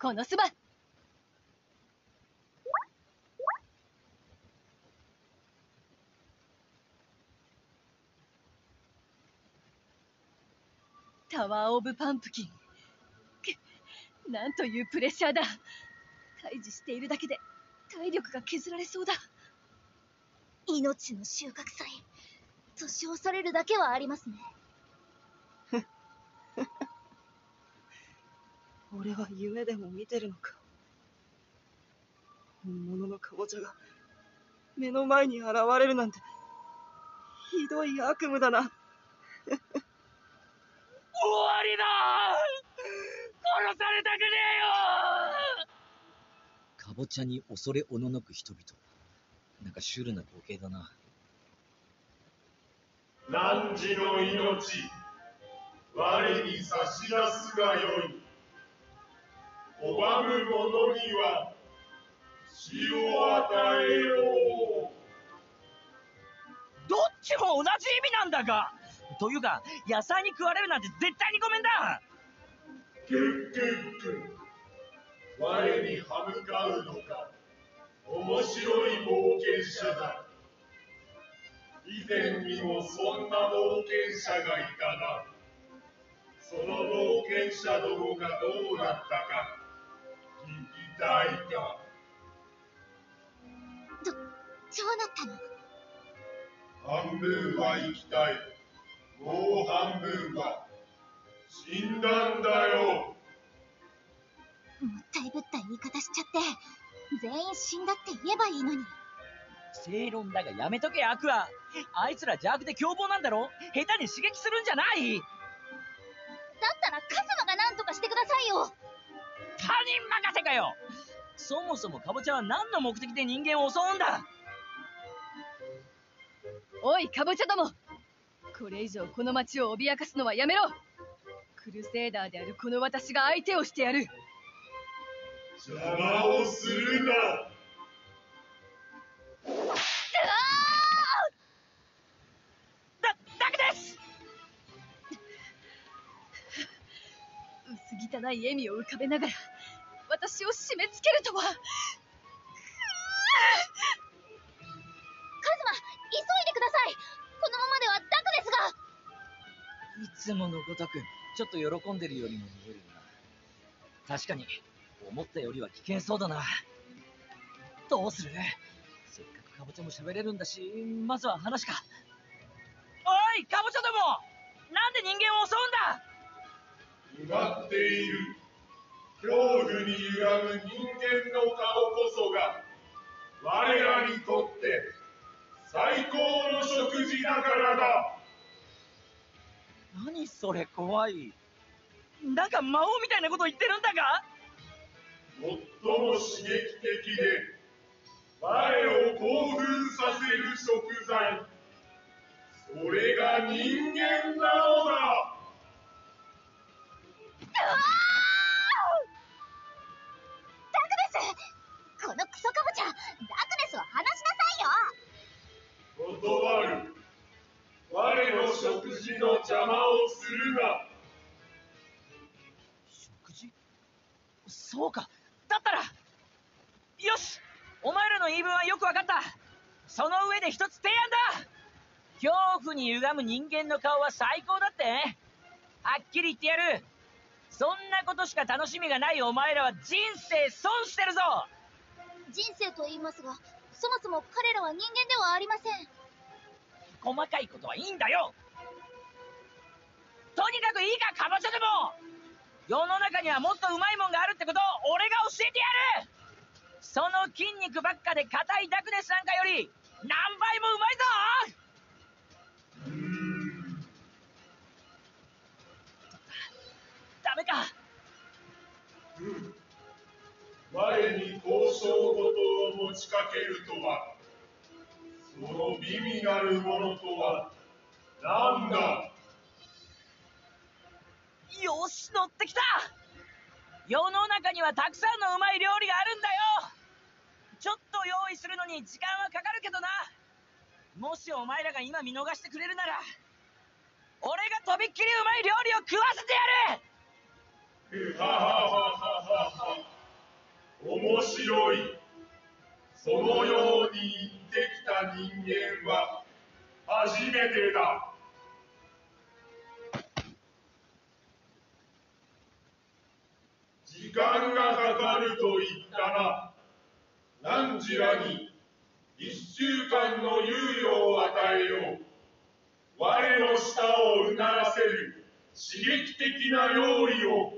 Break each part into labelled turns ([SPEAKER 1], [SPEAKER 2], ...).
[SPEAKER 1] このそば。タワー・オブ・パンプキン。くなんというプレッシャーだ。退治しているだけで体力が削られそうだ。
[SPEAKER 2] 命の収穫祭年を恐れるだけはありますね。
[SPEAKER 3] 俺は夢でも見てるのか。本物のカボチャが目の前に現れるなんてひどい悪夢だな。
[SPEAKER 4] 終わりだ。殺されたくねえよ。
[SPEAKER 5] かぼちゃに恐れおののく人々。なんかシュールな光景だな。
[SPEAKER 6] 汝の命我に差し出すがよい拒む者には死を与えよう。
[SPEAKER 4] どっちも同じ意味なんだがというか野菜に食われるなんて絶対にごめんだ。
[SPEAKER 6] クックック我に歯向かうのか面白い冒険者だ。以前にもそんな冒険者がいたなその冒険者どもがどうなったか聞きたいか
[SPEAKER 2] どどうなったの？
[SPEAKER 6] 半分は生きたい。もう半分は。死んだんだよ。
[SPEAKER 2] もったいぶった言い方しちゃって。全員死んだって言えばいいのに。
[SPEAKER 4] 正論だがやめとけアクアあいつら邪悪で凶暴なんだろ？下手に刺激するんじゃない！
[SPEAKER 2] だったらカズマが何とかしてくださいよ。
[SPEAKER 4] 他人任せかよそもそもカボチャは何の目的で人間を襲うんだ？
[SPEAKER 1] おいカボチャども！これ以上この町を脅かすのはやめろ！クルセイダーであるこの私が相手をしてやる！
[SPEAKER 6] 邪魔をするな！
[SPEAKER 4] だダクです！
[SPEAKER 1] 薄汚い笑みを浮かべながら私を締め付けるとは。
[SPEAKER 2] カズマ急いでください。このままではダクですが。
[SPEAKER 5] いつものごとくちょっと喜んでるようにも見えるな。確かに思ったよりは危険そうだな。どうする？せっかくかぼちゃも喋れるんだしまずは話か。
[SPEAKER 4] おいカボチャども！なんで人間を襲うんだ？
[SPEAKER 6] 決まっている恐怖に歪む人間の顔こそが我らにとって最高の食事だからだ。
[SPEAKER 4] 何それ怖い。なんか魔王みたいなこと言ってるんだが？
[SPEAKER 6] 最も刺激的で我を興奮させる食材。それが人間なのだ邪魔をするな。
[SPEAKER 4] 食事？そうか。だったらよしお前らの言い分はよくわかった。その上で一つ提案だ。恐怖に歪む人間の顔は最高だって。はっきり言ってやる。そんなことしか楽しみがないお前らは人生損してるぞ。
[SPEAKER 2] 人生と言いますがそもそも彼らは人間ではありません。
[SPEAKER 4] 細かいことはいいんだよとにかくいいかカボチャでも。世の中にはもっとうまいもんがあるってことを俺が教えてやる。その筋肉ばっかで硬いダクネスなんかより何倍もうまいぞ。ダメか。
[SPEAKER 6] 我に交渉事を持ちかけるとはその美味なるものとは何だ。
[SPEAKER 4] よし乗ってきた。世の中にはたくさんのうまい料理があるんだよ。ちょっと用意するのに時間はかかるけどな。もしお前らが今見逃してくれるなら俺がとびっきりうまい料理を食わせてやる。
[SPEAKER 6] ははははは。面白い。そのように言ってきた人間は初めてだ。時間がかかると言ったな何時らに一週間の猶予を与えよう。我の舌をうならせる刺激的な料理を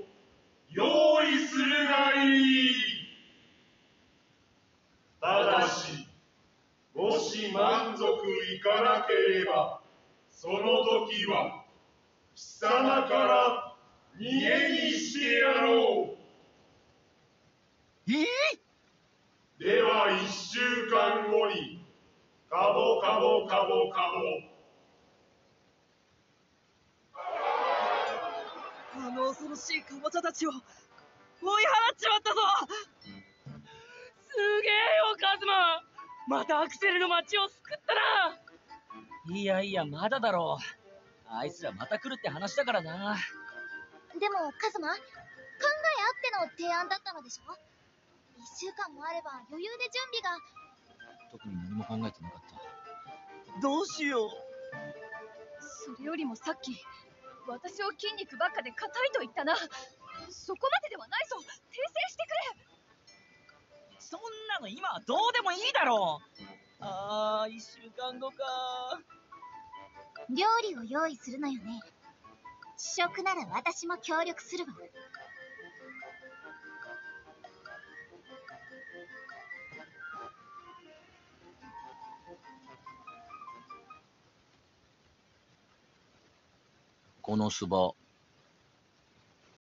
[SPEAKER 6] 用意するがいい。ただしもし満足いかなければその時は貴様から逃げにしてやろう。
[SPEAKER 5] え
[SPEAKER 6] では一週間後にカボカボカボカボ
[SPEAKER 3] あの恐ろしいカボチャたちを追い払っちまったぞ。
[SPEAKER 4] すげえよカズマ。またアクセルの街を救ったな。い
[SPEAKER 5] やいや、まだだろう。あいつらまた来るって話だからな。
[SPEAKER 2] でもカズマ考えあっての提案だったのでしょ？一週間もあれば余裕で準備が。
[SPEAKER 5] 特に何も考えてなかった。
[SPEAKER 3] どうしよう。
[SPEAKER 1] それよりもさっき私を筋肉ばっかで硬いと言ったな。そこまでではないぞ。訂正してくれ。
[SPEAKER 4] そんなの今はどうでもいいだろう。あー、一週間後か。
[SPEAKER 2] 料理を用意するのよね。試食なら私も協力するわ
[SPEAKER 5] このすば、